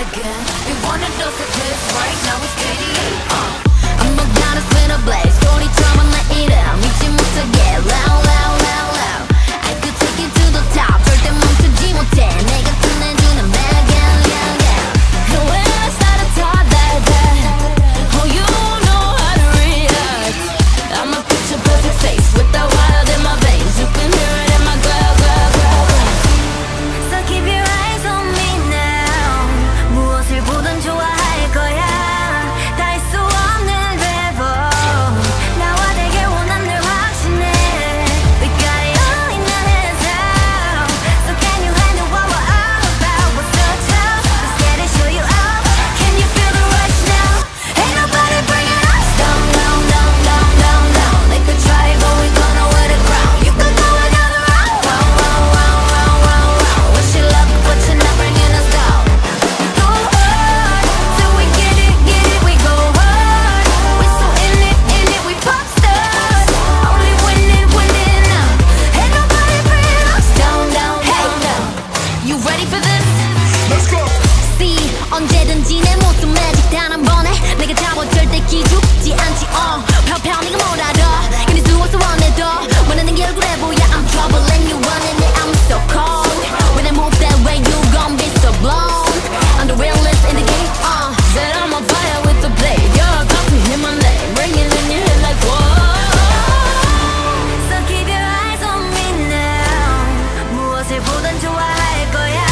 again. We wanna dose again. 할 거야.